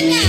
Yeah.